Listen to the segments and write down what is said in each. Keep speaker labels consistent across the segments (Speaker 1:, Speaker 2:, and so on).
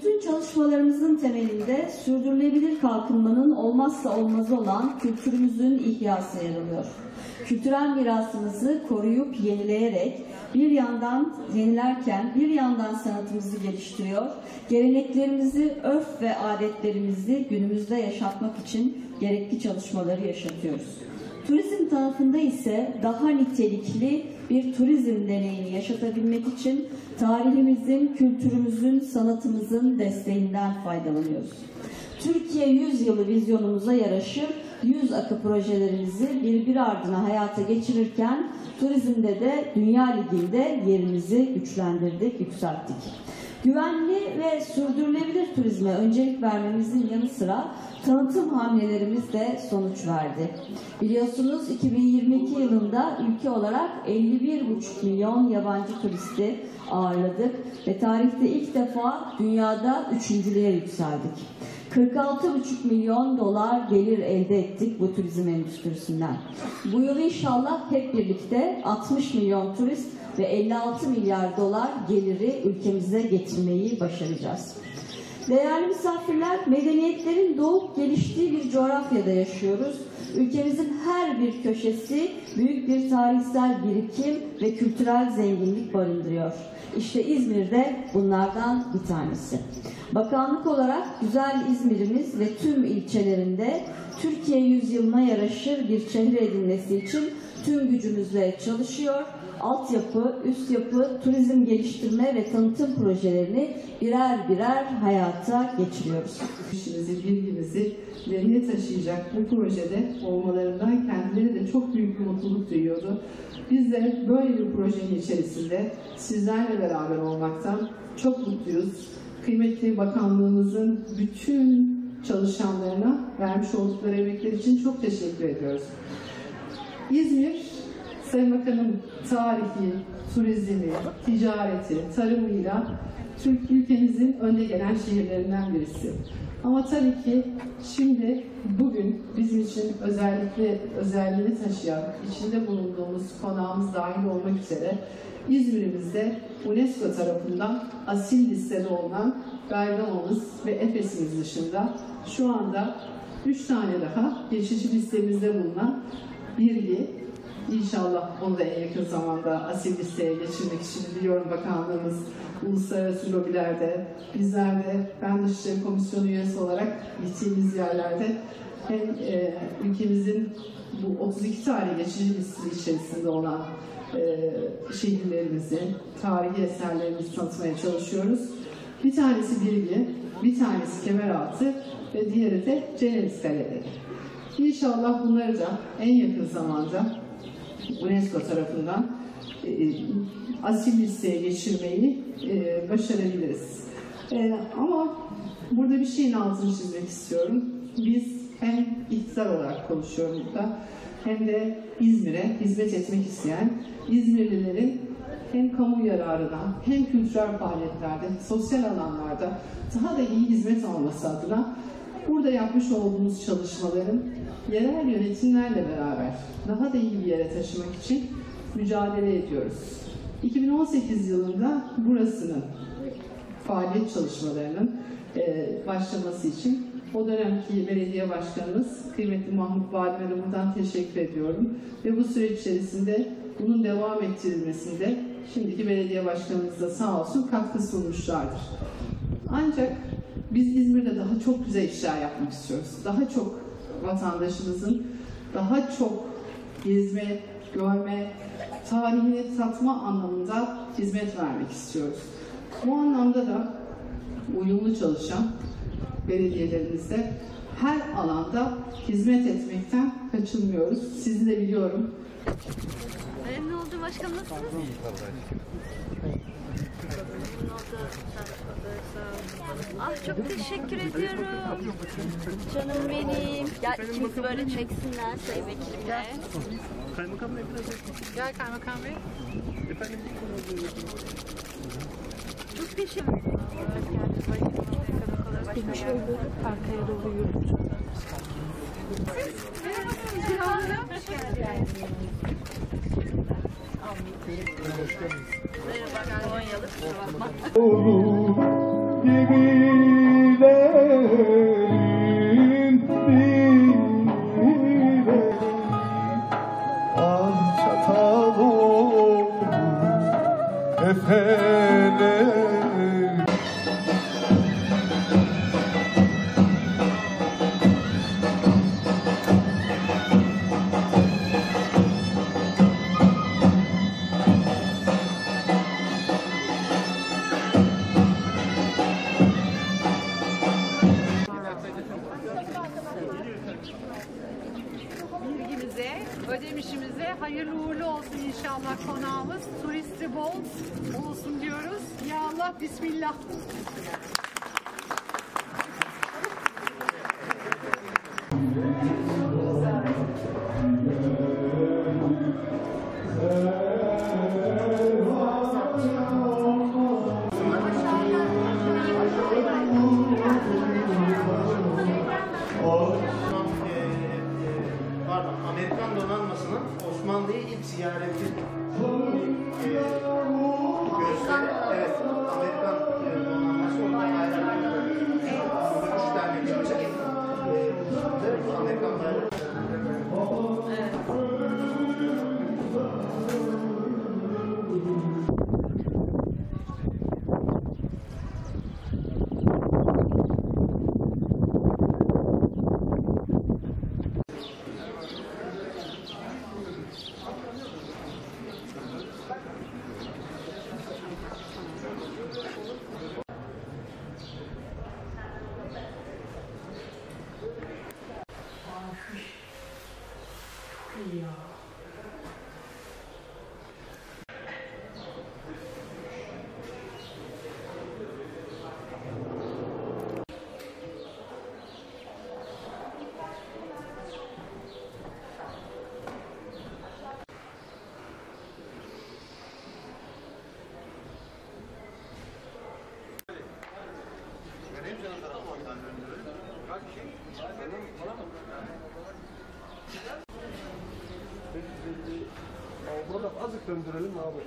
Speaker 1: Bütün çalışmalarımızın temelinde sürdürülebilir kalkınmanın olmazsa olmazı olan kültürümüzün ihyası yer alıyor. Kültürel mirasımızı koruyup yenileyerek bir yandan yenilerken bir yandan sanatımızı geliştiriyor, geleneklerimizi, örf ve adetlerimizi günümüzde yaşatmak için gerekli çalışmaları yaşatıyoruz. Turizm tarafında ise daha nitelikli bir turizm deneyimi yaşatabilmek için tarihimizin, kültürümüzün, sanatımızın desteğinden faydalanıyoruz. Türkiye 100 yılı vizyonumuza yaraşır 100 akı projelerimizi birbiri ardına hayata geçirirken turizmde de Dünya Ligi'nde yerimizi güçlendirdik, yükselttik. Güvenli ve sürdürülebilir turizme öncelik vermemizin yanı sıra tanıtım hamlelerimiz de sonuç verdi. Biliyorsunuz 2022 yılında ülke olarak 51,5 milyon yabancı turisti ağırladık ve tarihte ilk defa dünyada üçüncülüğe yükseldik. 46,5 milyon dolar gelir elde ettik bu turizm endüstrisinden. Bu yıl inşallah hep birlikte 60 milyon turist ve 56 milyar dolar geliri ülkemize getirmeyi başaracağız. Değerli misafirler, medeniyetlerin doğup geliştiği bir coğrafyada yaşıyoruz. Ülkemizin her bir köşesi büyük bir tarihsel birikim ve kültürel zenginlik barındırıyor. İşte İzmir'de bunlardan bir tanesi. Bakanlık olarak güzel İzmir'imiz ve tüm ilçelerinde Türkiye yüzyılına yaraşır bir şehre edilmesi için tüm gücümüzle çalışıyor. Altyapı, üst yapı, turizm geliştirme ve tanıtım projelerini birer birer hayata geçiriyoruz.
Speaker 2: işimizi, bilgimizi ileriye taşıyacak bu projede olmalarından kendileri de çok büyük bir mutluluk duyuyordu. Biz de böyle bir projenin içerisinde sizlerle beraber olmaktan çok mutluyuz. Kıymetli bakanlığımızın bütün çalışanlarına vermiş oldukları emekler için çok teşekkür ediyoruz. İzmir, Sayın Bakanım tarihi, turizmi, ticareti, tarımıyla Türk ülkemizin önde gelen şehirlerinden birisi. Ama tabii ki şimdi bugün bizim için özellikle özelliğini taşıyan, içinde bulunduğumuz konağımız dahil olmak üzere İzmir'imizde UNESCO tarafından asil listede olan Bergama'mız ve Efes'imiz dışında şu anda üç tane daha geçici listemizde bulunan Birli, İnşallah onu da en yakın zamanda asil listeye geçirmek için biliyorum bakanlığımız uluslararası lobilerde, bizler de ben Dışişleri Komisyonu üyesi olarak gittiğimiz yerlerde hem e, ülkemizin bu 32 tane geçici listesi içerisinde olan e, şehirlerimizi, tarihi eserlerimizi tanıtmaya çalışıyoruz. Bir tanesi Birgi, bir tanesi Kemeraltı ve diğeri de Ceneviz Kaleleri. İnşallah bunları da en yakın zamanda UNESCO tarafından e, asil listeye geçirmeyi e, başarabiliriz. E, ama burada bir şeyin altını çizmek istiyorum. Biz hem iktidar olarak konuşuyorum burada hem de İzmir'e hizmet etmek isteyen İzmirlilerin hem kamu yararına hem kültürel faaliyetlerde, sosyal alanlarda daha da iyi hizmet alması adına burada yapmış olduğumuz çalışmaların yerel yönetimlerle beraber daha da iyi bir yere taşımak için mücadele ediyoruz. 2018 yılında burasının faaliyet çalışmalarının e, başlaması için o dönemki belediye başkanımız kıymetli Mahmut Badem'e buradan teşekkür ediyorum. Ve bu süreç içerisinde bunun devam ettirilmesinde şimdiki belediye başkanımız da sağ olsun katkı sunmuşlardır. Ancak biz İzmir'de daha çok güzel işler yapmak istiyoruz. Daha çok vatandaşımızın daha çok gezme, görme, tarihini tatma anlamında hizmet vermek istiyoruz. Bu anlamda da uyumlu çalışan belediyelerimizde her alanda hizmet etmekten kaçınmıyoruz. Sizi de biliyorum.
Speaker 3: Memnun oldum başkanım nasılsınız? Ah çok teşekkür ediyorum. Canım benim. Ya ikimizi böyle çeksinler sayın vekilimle.
Speaker 4: Kaymakam Bey biraz yakın.
Speaker 3: Gel kaymakam bey.
Speaker 4: Efendim
Speaker 3: Çok teşekkür ederim.
Speaker 5: Arkaya doğru yürü.
Speaker 3: Merhaba Konyalı.
Speaker 6: olur gibi
Speaker 7: bilgimize, ödemişimize hayırlı uğurlu olsun inşallah konağımız. Turisti bol olsun diyoruz. Ya Allah Bismillah.
Speaker 8: Ziyareti gösteri. Evet, Amerikan donanması ondan ayrılıyor. Üç tane gemi. E, Amerikan bayrağı.
Speaker 6: Burada azıcık döndürelim ne yapalım?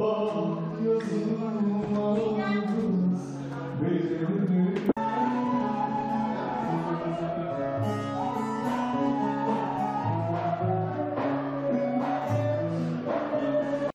Speaker 6: Oh, you're so